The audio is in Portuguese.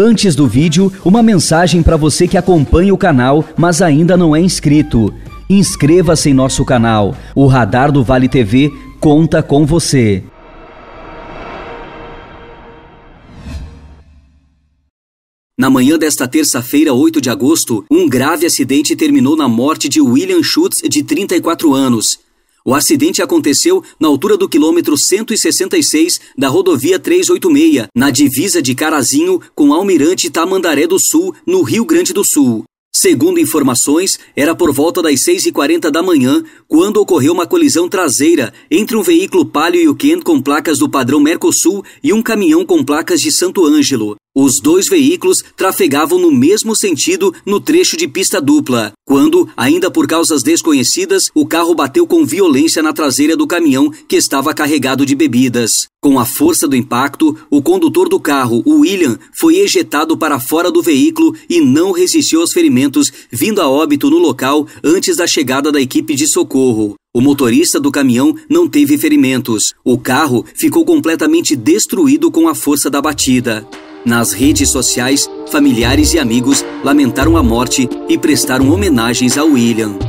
Antes do vídeo, uma mensagem para você que acompanha o canal, mas ainda não é inscrito. Inscreva-se em nosso canal. O Radar do Vale TV conta com você. Na manhã desta terça-feira, 8 de agosto, um grave acidente terminou na morte de William Schutz, de 34 anos. O acidente aconteceu na altura do quilômetro 166 da rodovia 386, na divisa de Carazinho com Almirante Tamandaré do Sul, no Rio Grande do Sul. Segundo informações, era por volta das 6h40 da manhã quando ocorreu uma colisão traseira entre um veículo Palio Yukon com placas do padrão Mercosul e um caminhão com placas de Santo Ângelo. Os dois veículos trafegavam no mesmo sentido no trecho de pista dupla, quando, ainda por causas desconhecidas, o carro bateu com violência na traseira do caminhão que estava carregado de bebidas. Com a força do impacto, o condutor do carro, o William, foi ejetado para fora do veículo e não resistiu aos ferimentos, vindo a óbito no local antes da chegada da equipe de socorro. O motorista do caminhão não teve ferimentos. O carro ficou completamente destruído com a força da batida. Nas redes sociais, familiares e amigos lamentaram a morte e prestaram homenagens a William.